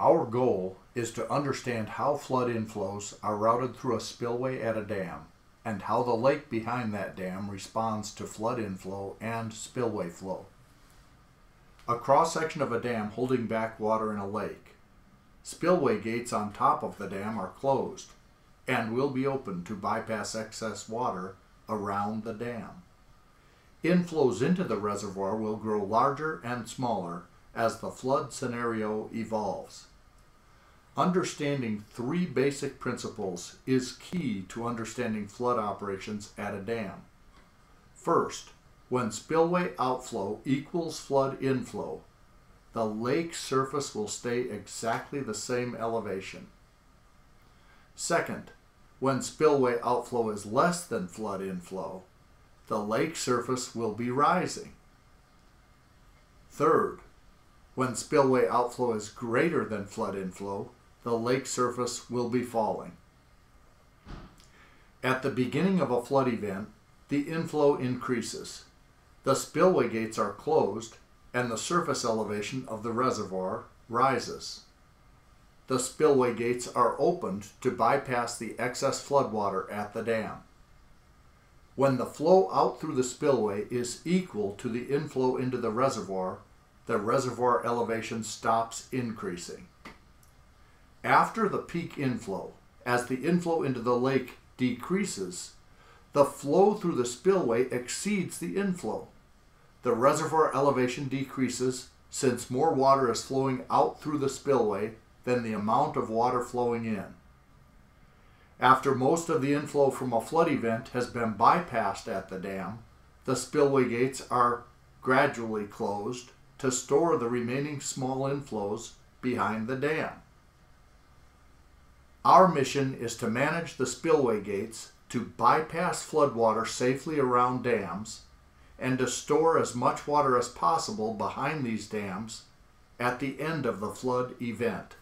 Our goal is to understand how flood inflows are routed through a spillway at a dam and how the lake behind that dam responds to flood inflow and spillway flow. A cross section of a dam holding back water in a lake. Spillway gates on top of the dam are closed and will be opened to bypass excess water around the dam. Inflows into the reservoir will grow larger and smaller as the flood scenario evolves. Understanding three basic principles is key to understanding flood operations at a dam. First, when spillway outflow equals flood inflow, the lake surface will stay exactly the same elevation. Second, when spillway outflow is less than flood inflow, the lake surface will be rising. Third, when spillway outflow is greater than flood inflow, the lake surface will be falling. At the beginning of a flood event, the inflow increases. The spillway gates are closed and the surface elevation of the reservoir rises. The spillway gates are opened to bypass the excess floodwater at the dam. When the flow out through the spillway is equal to the inflow into the reservoir, the reservoir elevation stops increasing. After the peak inflow, as the inflow into the lake decreases, the flow through the spillway exceeds the inflow. The reservoir elevation decreases since more water is flowing out through the spillway than the amount of water flowing in. After most of the inflow from a flood event has been bypassed at the dam, the spillway gates are gradually closed to store the remaining small inflows behind the dam. Our mission is to manage the spillway gates to bypass floodwater safely around dams and to store as much water as possible behind these dams at the end of the flood event.